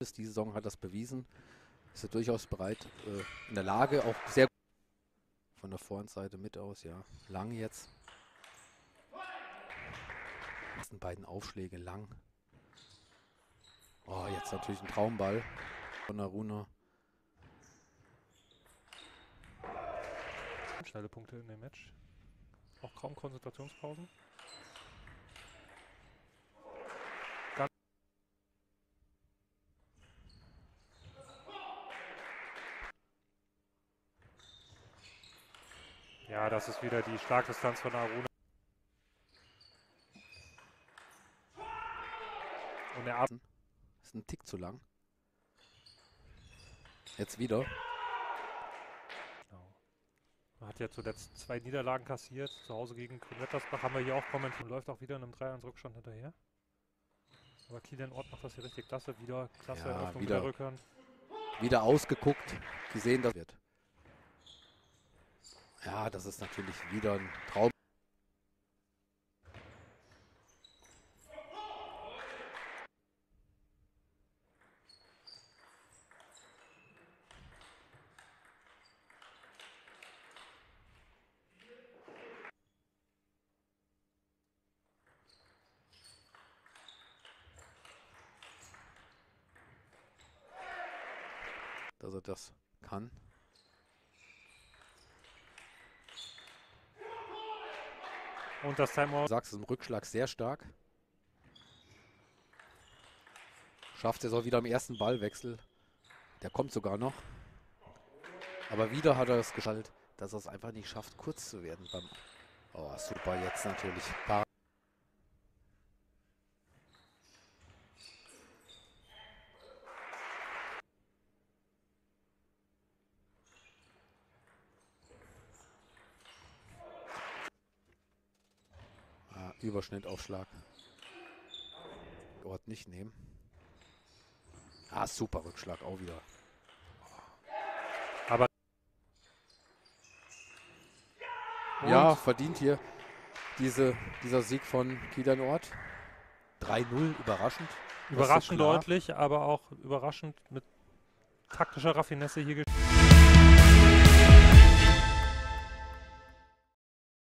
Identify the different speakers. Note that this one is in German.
Speaker 1: ist. Die Saison hat das bewiesen. Ist er durchaus bereit, äh, in der Lage, auch sehr von der Vorhandseite mit aus, ja. Lang jetzt. Ersten beiden Aufschläge lang. Oh, jetzt natürlich ein Traumball von Aruna.
Speaker 2: Schnelle Punkte in dem Match. Auch kaum Konzentrationspausen. Ja, das ist wieder die Schlagdistanz von Aruna. Und er ab.
Speaker 1: Ist ein Tick zu lang. Jetzt wieder.
Speaker 2: Genau. Man hat ja zuletzt zwei Niederlagen kassiert. Zu Hause gegen Wettersbach haben wir hier auch kommentiert. Läuft auch wieder in einem 3 Rückstand hinterher. Aber Kilian Ort macht das hier richtig klasse. Wieder klasse
Speaker 1: Ja,
Speaker 2: Eröffnung
Speaker 1: wieder.
Speaker 2: mit der Rückhand.
Speaker 1: Wieder ausgeguckt. Gesehen, das wird. Ja, das ist natürlich wieder ein Traum. dass er das kann.
Speaker 2: Und das Timeout.
Speaker 1: Du sagst es im Rückschlag sehr stark. Schafft es auch wieder am ersten Ballwechsel. Der kommt sogar noch. Aber wieder hat er es geschaltet, dass er es einfach nicht schafft, kurz zu werden. Beim oh, super, jetzt natürlich. Überschnittaufschlag. Ort nicht nehmen. Ah, super Rückschlag auch wieder.
Speaker 2: Aber
Speaker 1: Ja,
Speaker 2: Und?
Speaker 1: verdient hier diese, dieser Sieg von Kieler Ort. 3-0, überraschend. So
Speaker 2: überraschend deutlich, aber auch überraschend mit taktischer Raffinesse hier gespielt.